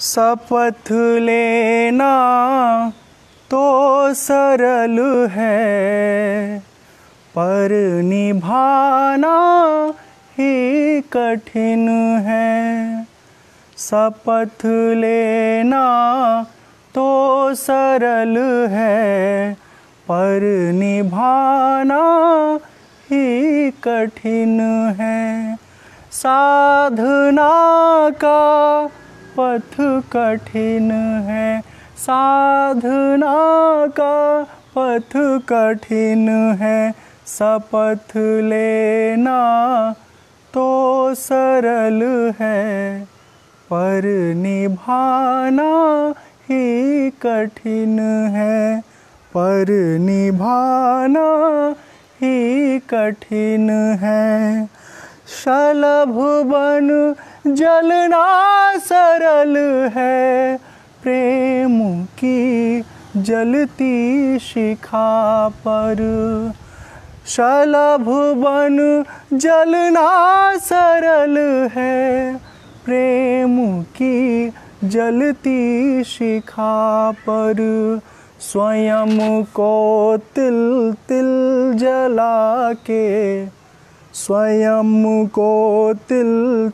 शपथ लेना तो सरल है, पर निभाना ही कठिन है। शपथ लेना तो सरल है, पर निभाना ही कठिन है। साधना का पथ कठिन है। साधना का पथ कठिन है। शपथ लेना तो सरल है। पर निभाना ही कठिन है। पर निभाना ही कठिन है। शलभ बन जलना सरल है, प्रेम की जलती शिखा पर। शलभ बन जलना सरल है, प्रेम की जलती शिखा पर। स्वयं को तिल तिल जला के स्वयं को तिल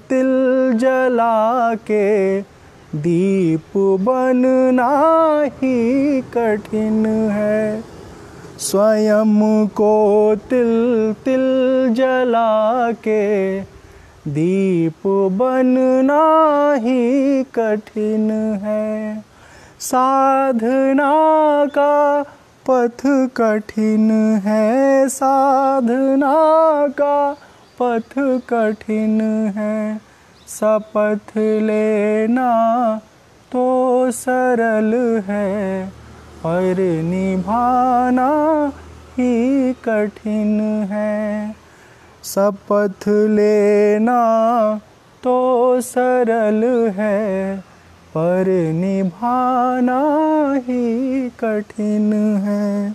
तिल जला के दीप बनना ही कठिन है। स्वयं को तिल तिल जला के दीप बनना ही कठिन है। साधना का पथ कठिन है साधना का। पथ कठिन है शपथ लेना तो सरल है पर निभाना ही कठिन है। शपथ लेना तो सरल है पर निभाना ही कठिन है।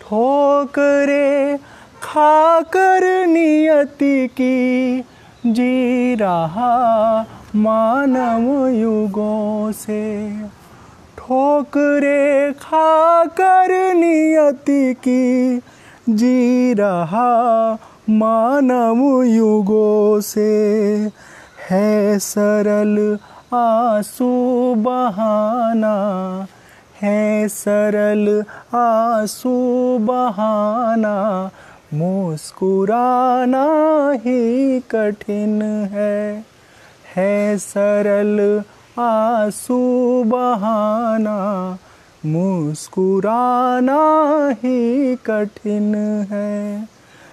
ठोकरे खाकर नियति की जी रहा मानव युगों से। ठोकरे खाकर नियति की जी रहा मानव युगों से। है सरल आँसू बहाना है, सरल आँसू बहाना। मुस्कुराना ही कठिन है है सरल आँसू बहाना। मुस्कुराना ही कठिन है।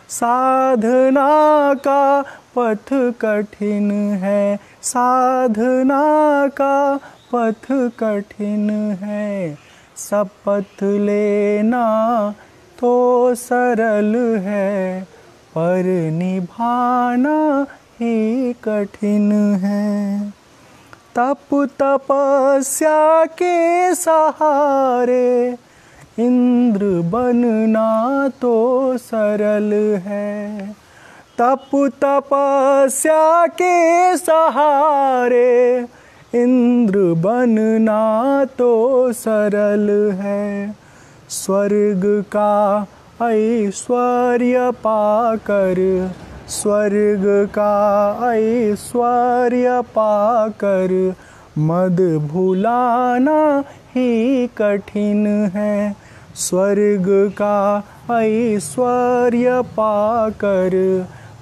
साधना का पथ कठिन है। साधना का पथ कठिन है। शपथ लेना तो सरल है, पर निभाना ही कठिन है। तप तपस्या के सहारे इंद्र बनना तो सरल है। तप तपस्या के सहारे इंद्र बनना तो सरल है। स्वर्ग का ऐश्वर्य पाकर, स्वर्ग का ऐश्वर्य पाकर मद भुलाना ही कठिन है। स्वर्ग का ऐश्वर्य पाकर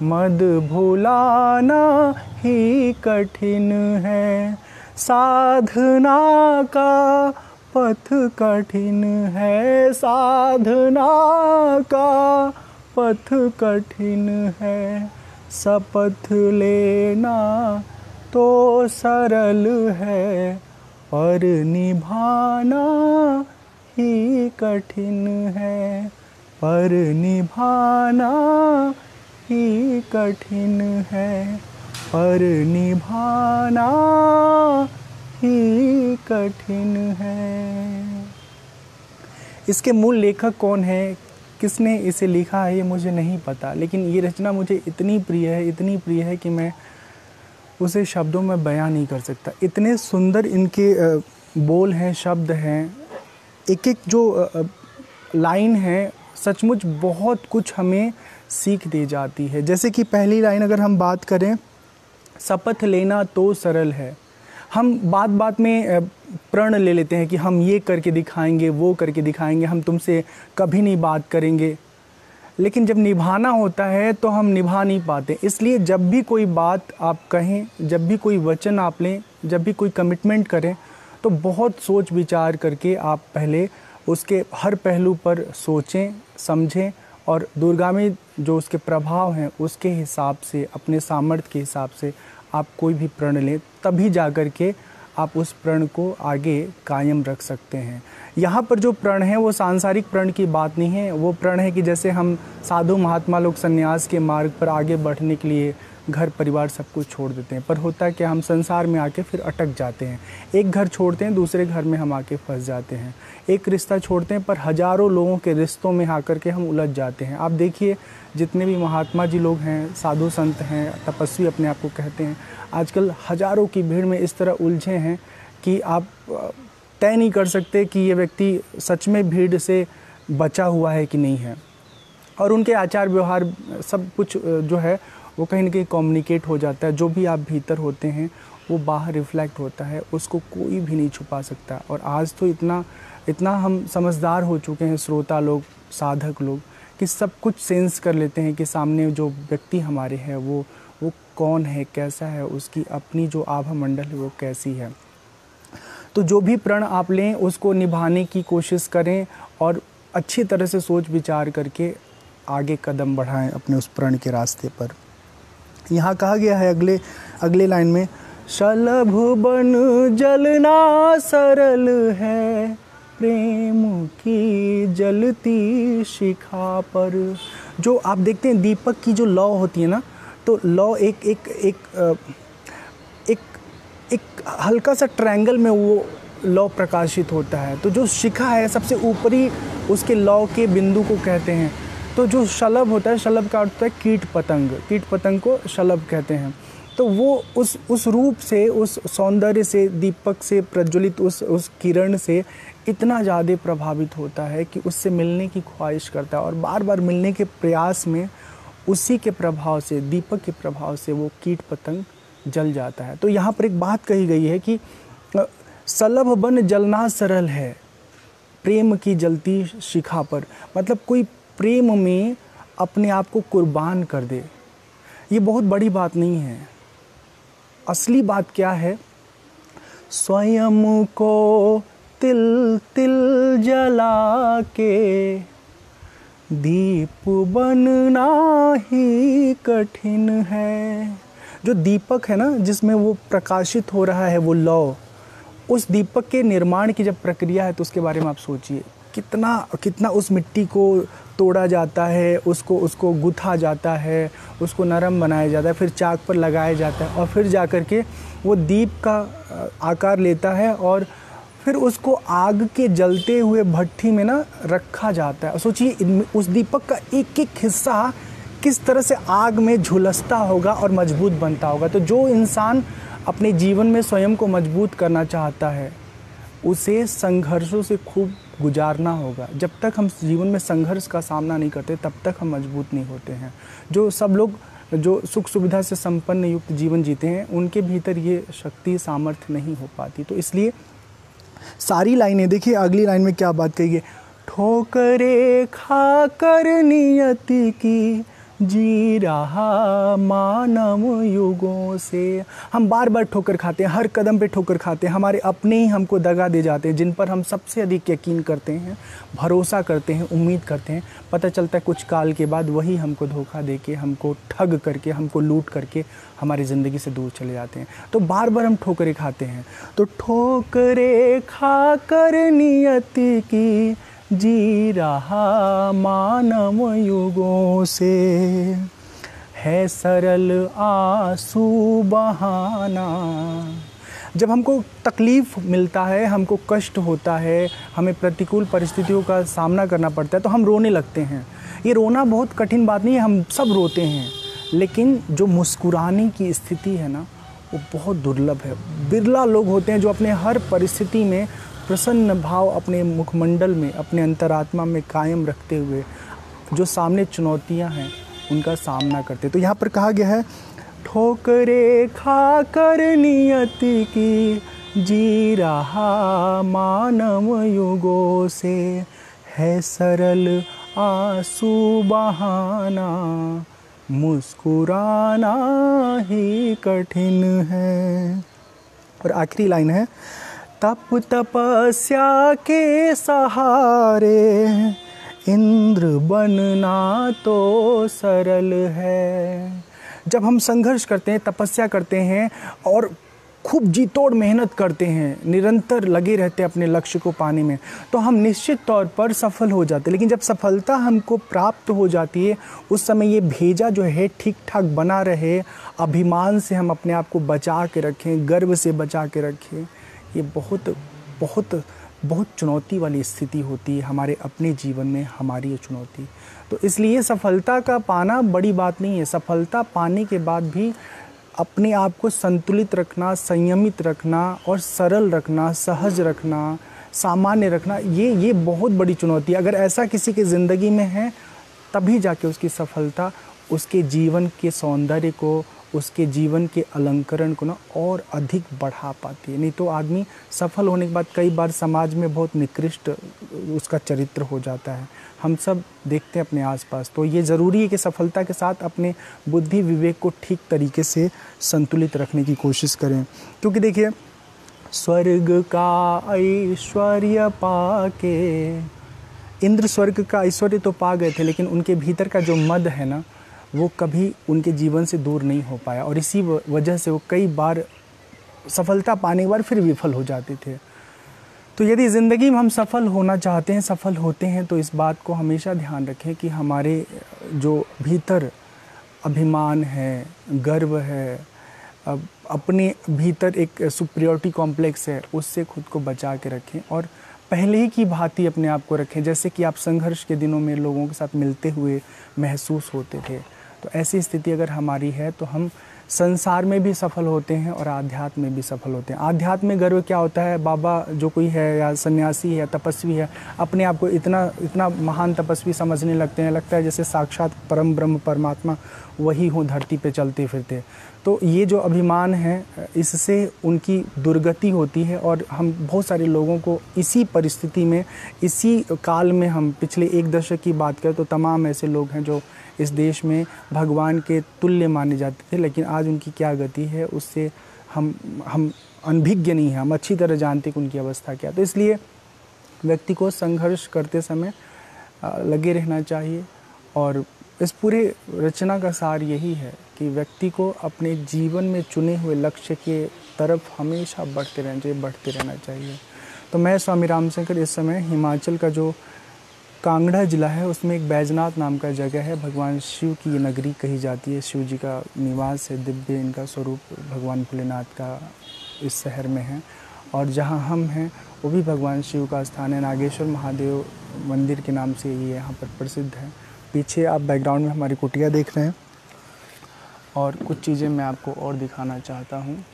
मद भुलाना ही कठिन है। साधना का पथ कठिन है। साधना का पथ कठिन है। शपथ लेना तो सरल है पर निभाना ही कठिन है, पर निभाना ही कठिन है। पर निभाना ही कठिन है। इसके मूल लेखक कौन है? किसने इसे लिखा है, ये मुझे नहीं पता, लेकिन ये रचना मुझे इतनी प्रिय है, इतनी प्रिय है कि मैं उसे शब्दों में बयां नहीं कर सकता। इतने सुंदर इनके बोल हैं, शब्द हैं एक एक जो लाइन है, सचमुच बहुत कुछ हमें सीख दे जाती है। जैसे कि पहली लाइन अगर हम बात करें, शपथ लेना तो सरल है। हम बात बात में प्रण ले लेते हैं कि हम ये करके दिखाएँगे, वो करके दिखाएँगे, हम तुमसे कभी नहीं बात करेंगे। लेकिन जब निभाना होता है तो हम निभा नहीं पाते। इसलिए जब भी कोई बात आप कहें, जब भी कोई वचन आप लें, जब भी कोई कमिटमेंट करें तो बहुत सोच विचार करके आप पहले उसके हर पहलू पर सोचें, समझें और दूरगामी जो उसके प्रभाव हैं, उसके हिसाब से, अपने सामर्थ्य के हिसाब से आप कोई भी प्रण लें, तभी जा कर के आप उस प्रण को आगे कायम रख सकते हैं। यहाँ पर जो प्रण है, वो सांसारिक प्रण की बात नहीं है। वो प्रण है कि जैसे हम साधु महात्मा लोग संन्यास के मार्ग पर आगे बढ़ने के लिए घर परिवार सब कुछ छोड़ देते हैं। पर होता है कि हम संसार में आके फिर अटक जाते हैं। एक घर छोड़ते हैं, दूसरे घर में हम आके फंस जाते हैं। एक रिश्ता छोड़ते हैं, पर हज़ारों लोगों के रिश्तों में आकर के हम उलझ जाते हैं। आप देखिए, जितने भी महात्मा जी लोग हैं, साधु संत हैं, तपस्वी अपने आप को कहते हैं, आजकल हज़ारों की भीड़ में इस तरह उलझे हैं कि आप तय नहीं कर सकते कि ये व्यक्ति सच में भीड़ से बचा हुआ है कि नहीं है। और उनके आचार व्यवहार सब कुछ जो है वो कहीं ना कहीं कम्युनिकेट हो जाता है, जो भी आप भीतर होते हैं, वो बाहर रिफ्लेक्ट होता है, उसको कोई भी नहीं छुपा सकता। और आज तो इतना इतना हम समझदार हो चुके हैं श्रोता लोग, साधक लोग, कि सब कुछ सेंस कर लेते हैं कि सामने जो व्यक्ति हमारे है, वो वो कौन है, कैसा है, उसकी अपनी जो आभा मंडल है वो कैसी है। तो जो भी प्रण आप लें, उसको निभाने की कोशिश करें और अच्छी तरह से सोच विचार करके आगे कदम बढ़ाएँ अपने उस प्रण के रास्ते पर। यहाँ कहा गया है अगले अगले लाइन में, शलभ बन जलना सरल है, प्रेम की जलती शिखा पर। जो आप देखते हैं, दीपक की जो लौ होती है ना तो लौ एक एक एक एक एक हल्का सा ट्रायंगल में वो लौ प्रकाशित होता है। तो जो शिखा है, सबसे ऊपरी उसके लौ के बिंदु को कहते हैं। तो जो शलभ होता है, शलभ का अर्थ होता है कीट पतंग। कीट पतंग को शलभ कहते हैं। तो वो उस उस रूप से, उस सौंदर्य से, दीपक से प्रज्वलित उस उस किरण से इतना ज़्यादा प्रभावित होता है कि उससे मिलने की ख्वाहिश करता है। और बार बार मिलने के प्रयास में उसी के प्रभाव से, दीपक के प्रभाव से वो कीट पतंग जल जाता है। तो यहाँ पर एक बात कही गई है कि सलभ बन जलना सरल है, प्रेम की जलती शिखा पर। मतलब कोई प्रेम में अपने आप को कुर्बान कर दे। ये बहुत बड़ी बात नहीं है। असली बात क्या है? स्वयं को तिल तिल जला के दीप बनना ही कठिन है। जो दीपक है ना, जिसमें वो प्रकाशित हो रहा है, वो लौ, उस दीपक के निर्माण की जब प्रक्रिया है तो उसके बारे में आप सोचिए। कितना कितना उस मिट्टी को तोड़ा जाता है, उसको उसको गुथा जाता है, उसको नरम बनाया जाता है, फिर चाक पर लगाया जाता है और फिर जा कर के वो दीप का आकार लेता है और फिर उसको आग के जलते हुए भट्टी में ना रखा जाता है। सोचिए उस दीपक का एक एक हिस्सा किस तरह से आग में झुलसता होगा और मज़बूत बनता होगा। तो जो इंसान अपने जीवन में स्वयं को मज़बूत करना चाहता है, उसे संघर्षों से खूब गुजारना होगा। जब तक हम जीवन में संघर्ष का सामना नहीं करते, तब तक हम मज़बूत नहीं होते हैं। जो सब लोग, जो सुख सुविधा से संपन्न युक्त जीवन जीते हैं, उनके भीतर ये शक्ति, सामर्थ्य नहीं हो पाती। तो इसलिए सारी लाइनें, देखिए अगली लाइन में क्या बात कही ठोकरे खा कर नियति की जी रहा मानव युगों से। हम बार बार ठोकर खाते हैं, हर कदम पे ठोकर खाते हैं, हमारे अपने ही हमको दगा दे जाते हैं, जिन पर हम सबसे अधिक यकीन करते हैं, भरोसा करते हैं, उम्मीद करते हैं। पता चलता है कुछ काल के बाद वही हमको धोखा दे के, हमको ठग करके, हमको लूट करके हमारी ज़िंदगी से दूर चले जाते हैं। तो बार बार हम ठोकरे खाते हैं। तो ठोकरे खा कर नियति की जी रहा मानव युगों से। है सरल आँसू बहाना। जब हमको तकलीफ़ मिलता है, हमको कष्ट होता है, हमें प्रतिकूल परिस्थितियों का सामना करना पड़ता है तो हम रोने लगते हैं। ये रोना बहुत कठिन बात नहीं है, हम सब रोते हैं। लेकिन जो मुस्कुराने की स्थिति है ना, वो बहुत दुर्लभ है। बिरला लोग होते हैं जो अपने हर परिस्थिति में प्रसन्न भाव अपने मुखमंडल में, अपने अंतरात्मा में कायम रखते हुए, जो सामने चुनौतियाँ हैं, उनका सामना करते। तो यहाँ पर कहा गया है, ठोकरे खा कर नियति की जी रहा मानव युगों से, है सरल आँसू बहाना, मुस्कुराना ही कठिन है। और आखिरी लाइन है तप तपस्या के सहारे, इंद्र बनना तो सरल है। जब हम संघर्ष करते हैं, तपस्या करते हैं और खूब जी तोड़ मेहनत करते हैं, निरंतर लगे रहते हैं अपने लक्ष्य को पाने में तो हम निश्चित तौर पर सफल हो जाते हैं। लेकिन जब सफलता हमको प्राप्त हो जाती है, उस समय ये भेजा जो है ठीक ठाक बना रहे, अभिमान से हम अपने आप को बचा के रखें, गर्व से बचा के रखें। ये बहुत बहुत बहुत चुनौती वाली स्थिति होती है हमारे अपने जीवन में, हमारी ये चुनौती। तो इसलिए सफलता का पाना बड़ी बात नहीं है। सफलता पाने के बाद भी अपने आप को संतुलित रखना, संयमित रखना और सरल रखना, सहज रखना, सामान्य रखना, ये ये बहुत बड़ी चुनौती है। अगर ऐसा किसी की ज़िंदगी में है, तभी जाके उसकी सफलता, उसके जीवन के सौंदर्य को उसके जीवन के अलंकरण को ना और अधिक बढ़ा पाती है। नहीं तो आदमी सफल होने के बाद कई बार समाज में बहुत निकृष्ट, उसका चरित्र हो जाता है। हम सब देखते हैं अपने आसपास। तो ये ज़रूरी है कि सफलता के साथ अपने बुद्धि विवेक को ठीक तरीके से संतुलित रखने की कोशिश करें। क्योंकि देखिए, स्वर्ग का ऐश्वर्य पाके, इंद्र स्वर्ग का ऐश्वर्य तो पा गए थे, लेकिन उनके भीतर का जो मद है ना वो कभी उनके जीवन से दूर नहीं हो पाया। और इसी वजह से वो कई बार सफलता पाने के बाद फिर विफल हो जाते थे। तो यदि ज़िंदगी में हम सफल होना चाहते हैं, सफल होते हैं तो इस बात को हमेशा ध्यान रखें कि हमारे जो भीतर अभिमान है, गर्व है अपने भीतर एक सुप्रियोरिटी कॉम्प्लेक्स है, उससे खुद को बचा के रखें और पहले ही की भांति अपने आप को रखें। जैसे कि आप संघर्ष के दिनों में लोगों के साथ मिलते हुए महसूस होते थे। तो ऐसी स्थिति अगर हमारी है तो हम संसार में भी सफल होते हैं और आध्यात्म में भी सफल होते हैं। आध्यात्म में गर्व क्या होता है? बाबा जो कोई है या सन्यासी है तपस्वी है, अपने आप को इतना इतना महान तपस्वी समझने लगते हैं। लगता है जैसे साक्षात परम ब्रह्म परमात्मा वही हो धरती पे चलते फिरते। तो ये जो अभिमान है, इससे उनकी दुर्गति होती है और हम बहुत सारे लोगों को इसी परिस्थिति में, इसी काल में हम पिछले एक दशक की बात करें तो तमाम ऐसे लोग हैं जो इस देश में भगवान के तुल्य माने जाते थे, लेकिन आज उनकी क्या गति है, उससे हम हम अनभिज्ञ नहीं हैं, हम अच्छी तरह जानते कि उनकी अवस्था क्या तो इसलिए व्यक्ति को संघर्ष करते समय लगे रहना चाहिए और इस पूरे रचना का सार यही है कि व्यक्ति को अपने जीवन में चुने हुए लक्ष्य के तरफ़ हमेशा बढ़ते रहना चाहिए, बढ़ते रहना चाहिए। तो मैं स्वामी रामशंकर, इस समय हिमाचल का जो कांगड़ा ज़िला है, उसमें एक बैजनाथ नाम का जगह है। भगवान शिव की ये नगरी कही जाती है। शिव जी का निवास है, दिव्य इनका स्वरूप भगवान भोलेनाथ का इस शहर में है। और जहाँ हम हैं, वो भी भगवान शिव का स्थान है। नागेश्वर महादेव मंदिर के नाम से ये यहाँ पर प्रसिद्ध है। पीछे आप बैकग्राउंड में हमारी कुटिया देख रहे हैं। और कुछ चीज़ें मैं आपको और दिखाना चाहता हूँ।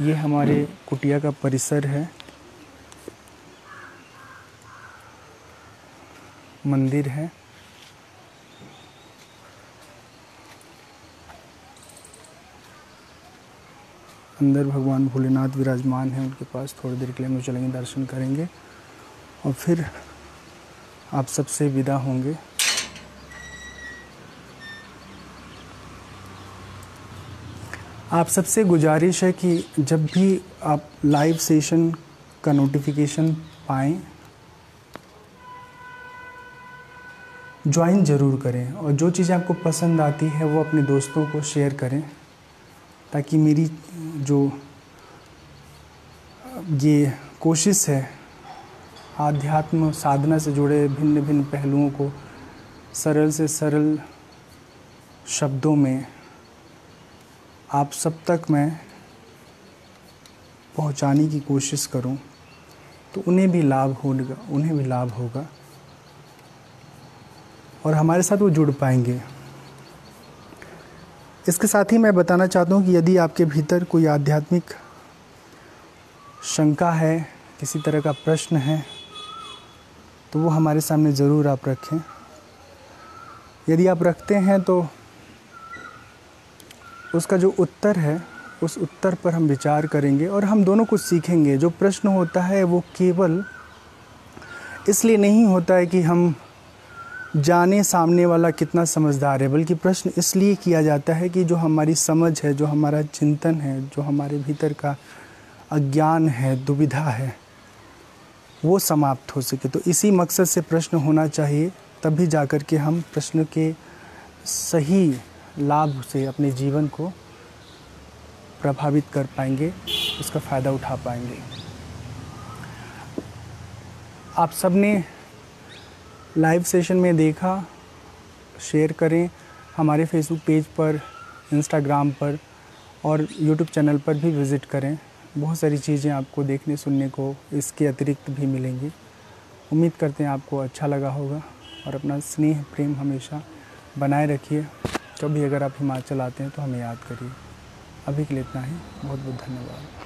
ये हमारे कुटिया का परिसर है। मंदिर है। अंदर भगवान भोलेनाथ विराजमान हैं, उनके पास थोड़ी देर के लिए हम चलेंगे, दर्शन करेंगे। और फिर आप सबसे विदा होंगे। आप सबसे गुजारिश है कि जब भी आप लाइव सेशन का नोटिफिकेशन पाएँ ज्वाइन ज़रूर करें और जो चीज़ें आपको पसंद आती है, वो अपने दोस्तों को शेयर करें ताकि मेरी जो ये कोशिश है आध्यात्म साधना से जुड़े भिन्न भिन्न पहलुओं को सरल से सरल शब्दों में आप सब तक मैं पहुँचाने की कोशिश करूँ तो उन्हें भी लाभ होगा, उन्हें भी लाभ होगा। और हमारे साथ वो जुड़ पाएँगे। इसके साथ ही मैं बताना चाहता हूँ कि यदि आपके भीतर कोई आध्यात्मिक शंका है, किसी तरह का प्रश्न है तो वो हमारे सामने ज़रूर आप रखें। यदि आप रखते हैं तो उसका जो उत्तर है, उस उत्तर पर हम विचार करेंगे और हम दोनों कुछ सीखेंगे। जो प्रश्न होता है वो केवल इसलिए नहीं होता है कि हम जाने सामने वाला कितना समझदार है, बल्कि प्रश्न इसलिए किया जाता है कि जो हमारी समझ है, जो हमारा चिंतन है, जो हमारे भीतर का अज्ञान है, दुविधा है वो समाप्त हो सके। तो इसी मकसद से प्रश्न होना चाहिए, तभी जा कर के हम प्रश्न के सही लाभ से अपने जीवन को प्रभावित कर पाएँगे, उसका फ़ायदा उठा पाएँगे। आप सबने लाइव सेशन में देखा शेयर करें हमारे फेसबुक पेज पर इंस्टाग्राम पर और यूट्यूब चैनल पर भी विज़िट करें। बहुत सारी चीज़ें आपको देखने, सुनने को इसके अतिरिक्त भी मिलेंगी। उम्मीद करते हैं आपको अच्छा लगा होगा और अपना स्नेह, प्रेम हमेशा बनाए रखिए। कभी अगर आप हिमाचल आते हैं तो हमें याद करिए। अभी के लिए इतना ही। बहुत बहुत धन्यवाद।